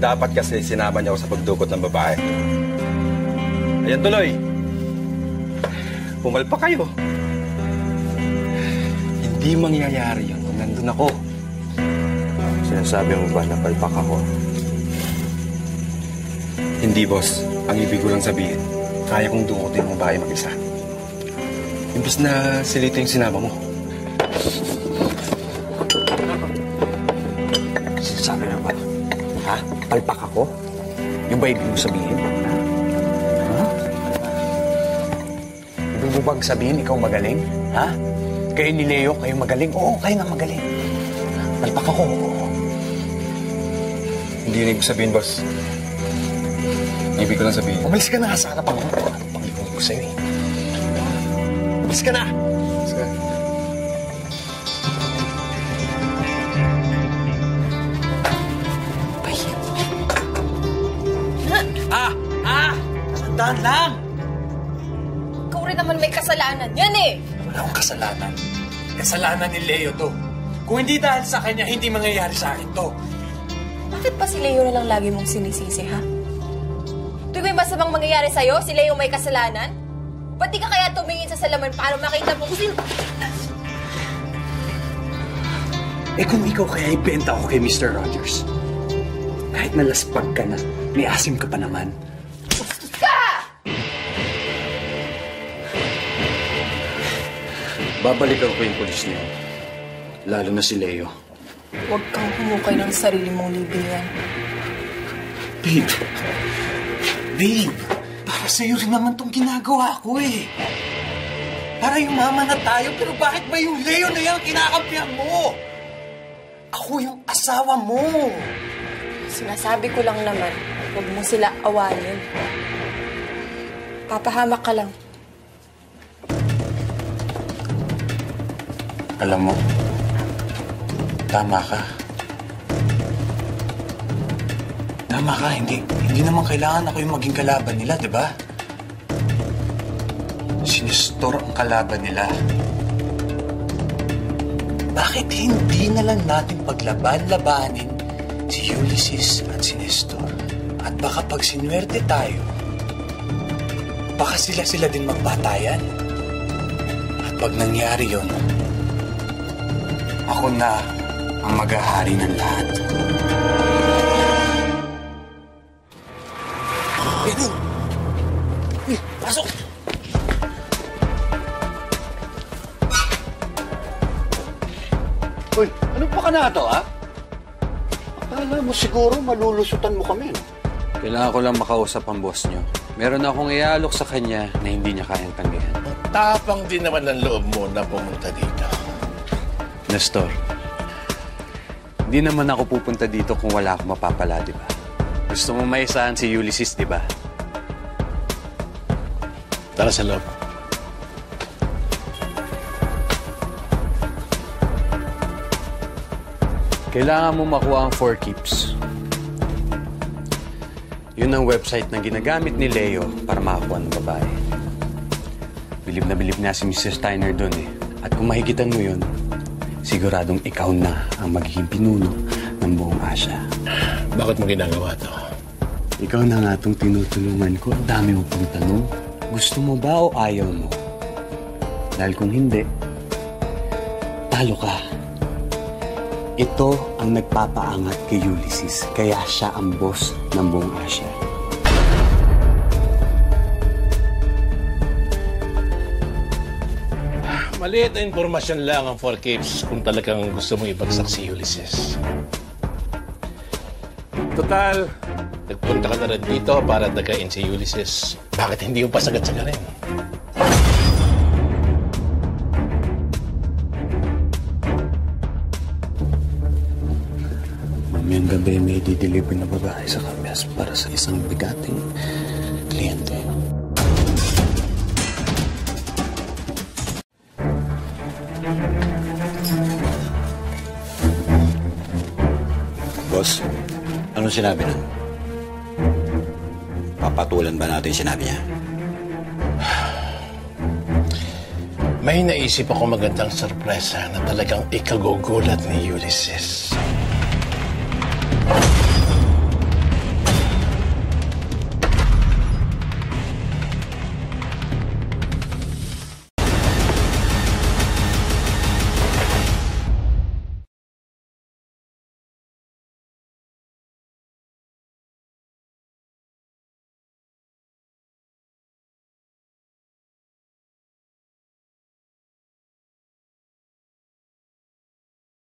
Dapat kasi sinama niya ako sa pagdukot ng babae. Ayan tuloy. Pumalpa kayo. Hindi mangyayari yun kung nandun ako. Sinasabi mo ba na palpak ako? Hindi, boss. Ang ibig ko lang sabihin, kaya kong dukotin ang babae mag-isa. Imbis na silito yung sinama mo. Sinasabi mo ba? Ha? Palpak ako? Yung ba ibig mo sabihin? Ha? Ibig mo bang sabihin ikaw magaling? Ha? Kayo ni Leo, kayo magaling? Oo, kayo nga magaling. Palpak ako. Hindi rin ibig sabihin, boss. Ibig ko lang sabihin. Umalis ka na sa harapan ko. Ano pang ikaw ko sa'yo eh? Umalis ka na! Tandaan lang! Ikaw rin naman may kasalanan yan eh. Wala akong kasalanan. Kasalanan ni Leo to. Kung hindi dahil sa kanya, hindi mangyayari sa akin to. Bakit pa si Leo na lang lagi mong sinisisi, ha? Tuwing may masamang mangyayari sa'yo, si Leo may kasalanan? Ba't di ka kaya tumingin sa salaman para makita mo kung sino... Eh kung ikaw kaya ibenta ko kay Mr. Rogers, kahit nalaspag ka na, may asim ka pa naman. Babalikan ko yung polis niyo. Lalo na si Leo. Huwag kang humukay ng sarili mong libingan. Babe! Babe! Para sa'yo rin naman tong ginagawa ko eh. Para yumaman na tayo, pero bakit ba yung Leo na yan kinakampihan mo? Ako yung asawa mo. Sinasabi ko lang naman, huwag mo sila awayin. Papahamak ka lang. Alam mo, tama ka. Tama ka, hindi, hindi naman kailangan ako yung maging kalaban nila, di ba? Sinestor ang kalaban nila. Bakit hindi na lang natin paglaban-labanin si Ulysses at si Nestor? At baka pag sinwerte tayo, baka sila-sila din magpatayan. At pag nangyari yon, ako na ang maghahari ng lahat. Edu! Uy, pasok! Uy, ano pa ka na ito, ha? Akala mo siguro malulusutan mo kami, no? Kailangan ko lang makausap ang boss nyo. Meron akong ialok sa kanya na hindi niya kayang tanggihan. Tapang din naman ang loob mo na pumunta dito. Nestor, hindi naman ako pupunta dito kung wala akong mapapala, di ba? Gusto mo maisahan si Ulysses, di ba? Tara sa loob. Kailangan mo makuha ang four keeps. Yun ang website na ginagamit ni Leo para makakuha ng babae. Bilib na bilib na si Mr. Steiner doon eh. At kung mahigitan mo yun, siguradong ikaw na ang magiging pinuno ng buong Asya. Bakit mo ginagawa to? Ikaw na nga itong tinutulungan ko. Dami mo pang tanong. Gusto mo ba o ayaw mo? Dahil kung hindi, talo ka. Ito ang nagpapaangat kay Ulysses, kaya siya ang boss ng buong Asya. Maliit na impormasyon lang ang Four Caves kung talagang gusto mong ibagsak si Ulysses. Total, nagpunta ka na rin dito para dagain si Ulysses. Bakit hindi yung pasagat-sagarin? Mamayang gabi may dideliver na babae sa kamyas para sa isang bigating kliyente. Anong sinabi nun? Papatulan ba natin yung sinabi niya? May naisip ako magandang sorpresa na talagang ikagugulat ni Ulysses. Ah!